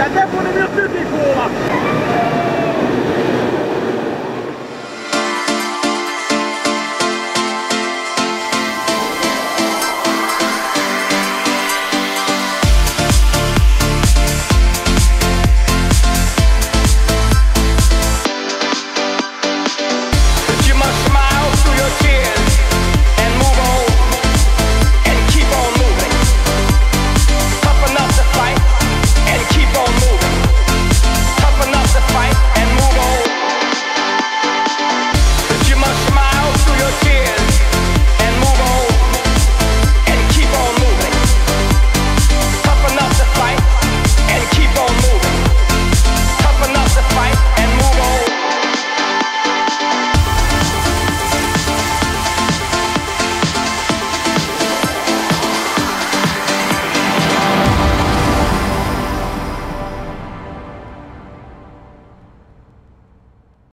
até por